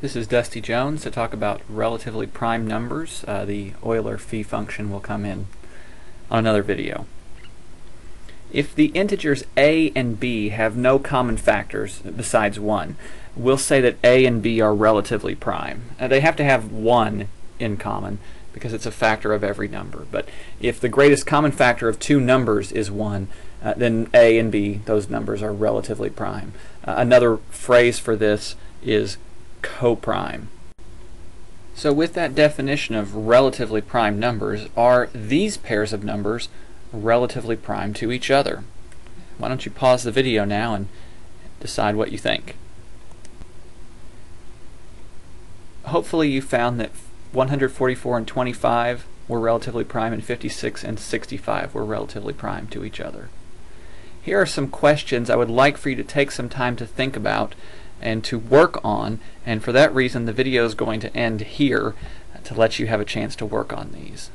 This is Dusty Jones to talk about relatively prime numbers. Uh, the Euler phi function will come in on another video. If the integers a and b have no common factors besides 1, we'll say that a and b are relatively prime. Uh, they have to have 1 in common because it's a factor of every number. But if the greatest common factor of two numbers is 1, uh, then a and b, those numbers, are relatively prime. Uh, another phrase for this is coprime. So with that definition of relatively prime numbers, are these pairs of numbers relatively prime to each other? Why don't you pause the video now and decide what you think. Hopefully you found that 144 and 25 were relatively prime and 56 and 65 were relatively prime to each other. Here are some questions I would like for you to take some time to think about and to work on and for that reason the video is going to end here to let you have a chance to work on these.